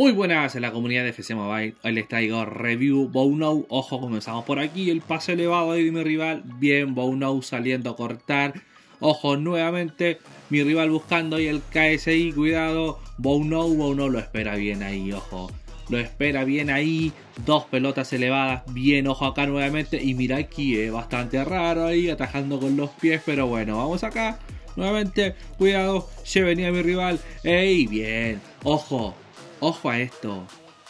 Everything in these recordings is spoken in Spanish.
Muy buenas en la comunidad de FC Mobile. Hoy les traigo review Bownow. Ojo, comenzamos por aquí. El pase elevado de mi rival. Bien, Bownow saliendo a cortar. Ojo, nuevamente mi rival buscando ahí el KSI. Cuidado. Bownow, Bownow lo espera bien ahí. Ojo. Lo espera bien ahí. Dos pelotas elevadas. Bien, ojo acá nuevamente. Y mira aquí, eh, bastante raro ahí. Atajando con los pies. Pero bueno, vamos acá. Nuevamente, cuidado. Se venía mi rival. ¡Ey! Bien. Ojo. Ojo a esto.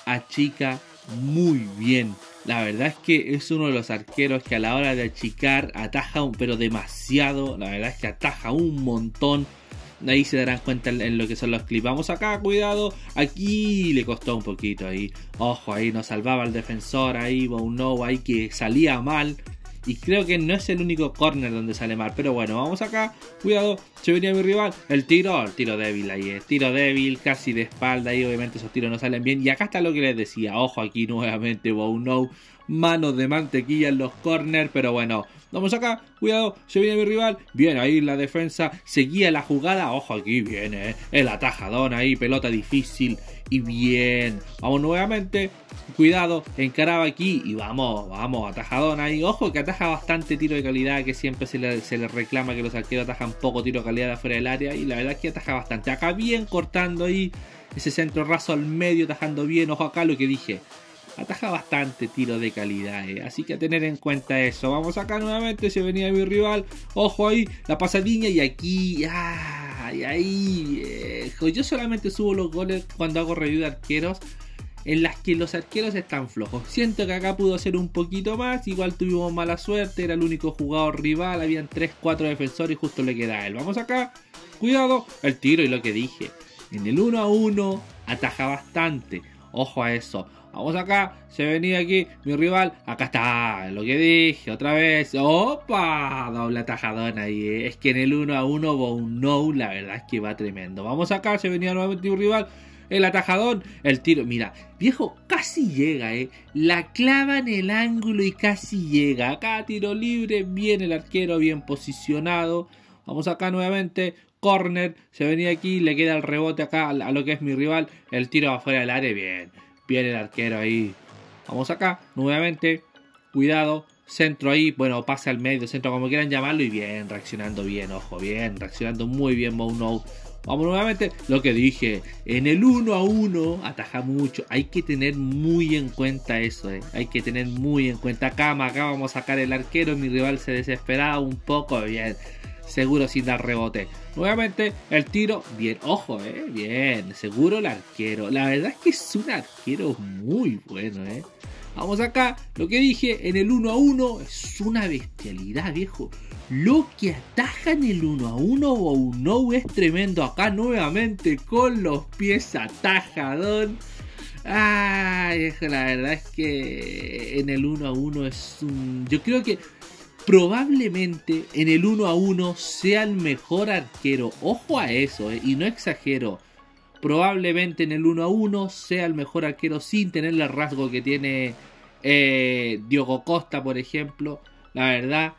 Achica muy bien. La verdad es que es uno de los arqueros que a la hora de achicar ataja, pero demasiado. La verdad es que ataja un montón. Ahí se darán cuenta en lo que son los clips. Vamos acá, cuidado. Aquí le costó un poquito ahí. Ojo, ahí nos salvaba el defensor. Ahí, no ahí que salía mal. Y creo que no es el único corner donde sale mal. Pero bueno, vamos acá. Cuidado. Se venía mi rival. El tiro. El tiro débil ahí. El tiro débil. Casi de espalda. Y obviamente esos tiros no salen bien. Y acá está lo que les decía. Ojo aquí nuevamente. Wow, no. Manos de mantequilla en los corners. Pero bueno. Vamos acá, cuidado, se viene mi rival. Bien ahí la defensa, seguía la jugada. Ojo aquí, viene, eh. el atajadón ahí, pelota difícil. Y bien, vamos nuevamente. Cuidado, encaraba aquí y vamos, vamos, atajadón ahí. Ojo que ataja bastante tiro de calidad, que siempre se le, se le reclama que los arqueros atajan poco tiro de calidad afuera del área. Y la verdad es que ataja bastante. Acá bien cortando ahí ese centro raso al medio, atajando bien. Ojo acá lo que dije ataja bastante tiro de calidad, eh. así que a tener en cuenta eso. Vamos acá nuevamente, se venía mi rival, ojo ahí, la pasadilla y aquí, ay, ahí, Yo solamente subo los goles cuando hago review de arqueros en las que los arqueros están flojos. Siento que acá pudo ser un poquito más, igual tuvimos mala suerte, era el único jugador rival, habían 3-4 defensores y justo le queda a él. Vamos acá, cuidado, el tiro y lo que dije. En el 1 a 1 ataja bastante. Ojo a eso. Vamos acá, se venía aquí mi rival. Acá está, lo que dije, otra vez. ¡Opa! Doble atajadón ahí. Eh. Es que en el 1 a 1 no, la verdad es que va tremendo. Vamos acá, se venía nuevamente mi rival. El atajadón, el tiro. Mira, viejo, casi llega, eh. La clava en el ángulo y casi llega. Acá tiro libre, bien el arquero, bien posicionado. Vamos acá nuevamente. Corner, se venía aquí, le queda el rebote acá a lo que es mi rival. El tiro afuera del área, bien Bien el arquero ahí. Vamos acá, nuevamente. Cuidado. Centro ahí. Bueno, pasa al medio, centro, como quieran llamarlo. Y bien, reaccionando bien, ojo, bien. Reaccionando muy bien, Mouno. Vamos nuevamente. Lo que dije. En el 1 a 1 ataja mucho. Hay que tener muy en cuenta eso. Eh. Hay que tener muy en cuenta. Acá, acá vamos a sacar el arquero. Mi rival se desesperaba un poco. Bien seguro sin dar rebote. Nuevamente el tiro, bien, ojo, eh, bien, seguro el arquero. La verdad es que es un arquero muy bueno, eh. Vamos acá, lo que dije, en el 1 a 1 es una bestialidad, viejo. Lo que ataja en el 1 a 1 o no es tremendo. Acá nuevamente con los pies atajadón. Ay, la verdad es que en el 1 a 1 es un... Yo creo que probablemente en el 1 a 1 sea el mejor arquero. Ojo a eso, eh, y no exagero. Probablemente en el 1 a 1 sea el mejor arquero sin tener el rasgo que tiene eh, Diogo Costa, por ejemplo. La verdad.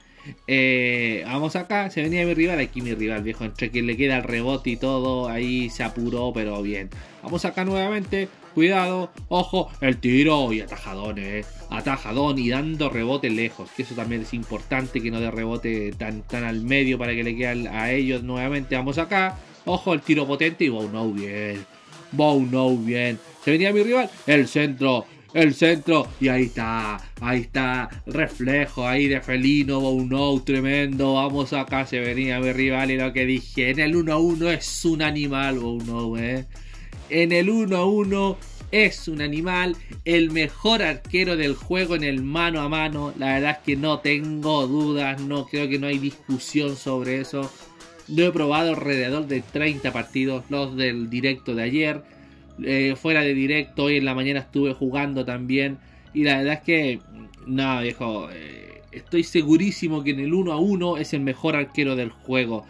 Eh, vamos acá, se venía mi rival, aquí mi rival viejo, entre que le queda el rebote y todo, ahí se apuró, pero bien. Vamos acá nuevamente, Cuidado, ojo, el tiro y atajadón, eh. Atajadón y dando rebote lejos. Que eso también es importante que no dé rebote tan, tan al medio para que le quede a ellos nuevamente. Vamos acá. Ojo, el tiro potente y Bow no bien. Bow no bien. Se venía mi rival. El centro. El centro. Y ahí está. Ahí está. Reflejo ahí de felino. Bow no. Tremendo. Vamos acá. Se venía mi rival. Y lo que dije. En el 1-1 es un animal. Bow no, eh en el 1 a 1 es un animal, el mejor arquero del juego en el mano a mano. La verdad es que no tengo dudas, no creo que no hay discusión sobre eso. Lo he probado alrededor de 30 partidos, los del directo de ayer. Eh, fuera de directo, hoy en la mañana estuve jugando también. Y la verdad es que, no, viejo, eh, estoy segurísimo que en el 1 a 1 es el mejor arquero del juego.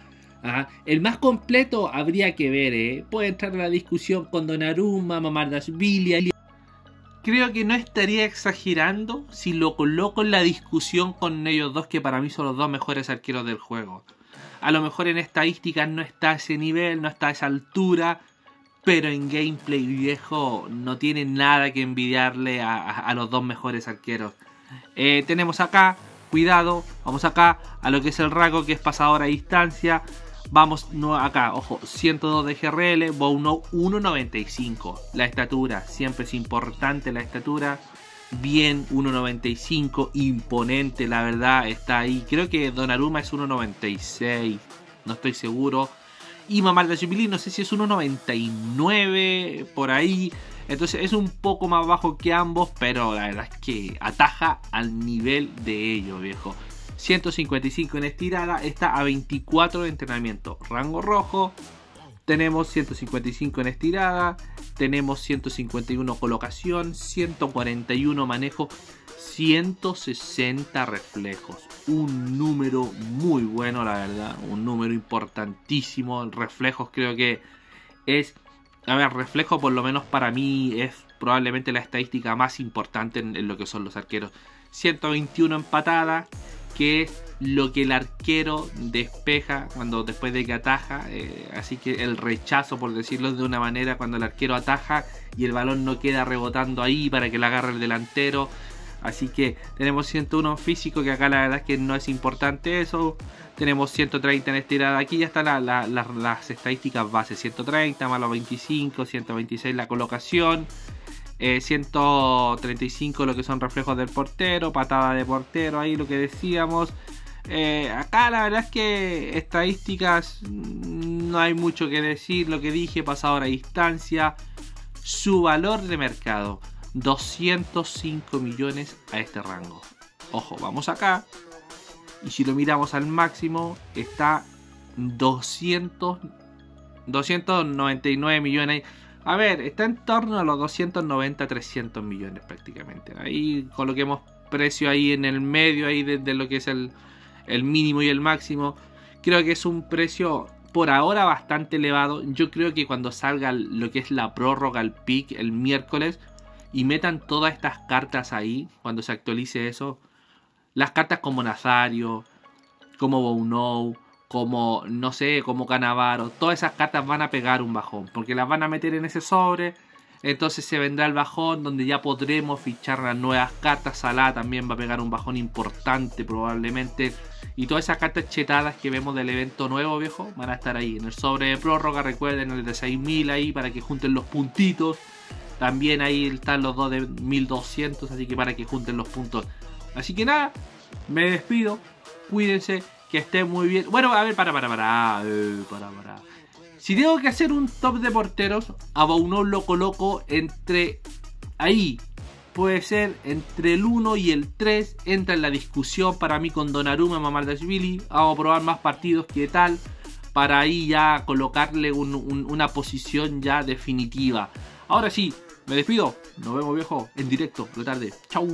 El más completo habría que ver, ¿eh? Puede entrar en la discusión con Donnarumma, Mamardashvili. Creo que no estaría exagerando si lo coloco en la discusión con ellos dos, que para mí son los dos mejores arqueros del juego. A lo mejor en estadísticas no está a ese nivel, no está a esa altura, pero en gameplay viejo no tiene nada que envidiarle a, los dos mejores arqueros. Eh, tenemos acá, cuidado, vamos acá a lo que es el rango que es pasador a distancia. Vamos no, acá, ojo, 102 de GRL, Bono 1.95. La estatura, siempre es importante la estatura. Bien, 1.95, imponente, la verdad, está ahí. Creo que Donnarumma es 1.96, no estoy seguro. Y Mamalda Jubilee, no sé si es 1.99 por ahí. Entonces es un poco más bajo que ambos, pero la verdad es que ataja al nivel de ellos, viejo. 155 en estirada, está a 24 de entrenamiento. Rango rojo, tenemos 155 en estirada, tenemos 151 colocación, 141 manejo, 160 reflejos. Un número muy bueno, la verdad. Un número importantísimo. Reflejos creo que es... A ver, reflejo por lo menos para mí es probablemente la estadística más importante en, lo que son los arqueros. 121 empatadas, que lo que el arquero despeja cuando después de que ataja. Eh, así que el rechazo, por decirlo de una manera, cuando el arquero ataja y el balón no queda rebotando ahí para que la agarre el delantero. Así que tenemos 101 físico, que acá la verdad es que no es importante eso. Tenemos 130 en estirada. Aquí ya están las estadísticas base. 130 más los 25, 126 la colocación. 135 eh, lo que son reflejos del portero, patada de portero, ahí lo que decíamos. Eh, acá la verdad es que estadísticas no hay mucho que decir, lo que dije, pasador a distancia, su valor de mercado 205 millones a este rango. Ojo, vamos acá. Y si lo miramos al máximo, está 200, 299 millones. A ver, está en torno a los 290, 300 millones prácticamente. Ahí coloquemos precio ahí en el medio ahí de, lo que es el, mínimo y el máximo. Creo que es un precio por ahora bastante elevado. Yo creo que cuando salga lo que es la prórroga, el pick, el miércoles, y metan todas estas cartas ahí cuando se actualice eso. Las cartas como Nazario, como Bounou, como no sé, como Canavaro, todas esas cartas van a pegar un bajón porque las van a meter en ese sobre. Entonces se vendrá el bajón donde ya podremos fichar las nuevas cartas. Salah también va a pegar un bajón importante probablemente. Y todas esas cartas chetadas que vemos del evento nuevo, viejo, van a estar ahí. En el sobre de prórroga, recuerden el de 6000 ahí para que junten los puntitos. También ahí están los dos de 1200, así que para que junten los puntos. Así que nada, me despido. Cuídense, que estén muy bien. Bueno, a ver, para, para, para. Eh, para, para. Si tengo que hacer un top de porteros, a Bauno lo coloco entre ahí. Puede ser entre el 1 y el 3. Entra en la discusión para mí con Donnarumma, Mamardashvili. Vamos a probar más partidos que tal. Para ahí ya colocarle una posición ya definitiva. Ahora sí, me despido. Nos vemos, viejo, en directo de tarde. Chau.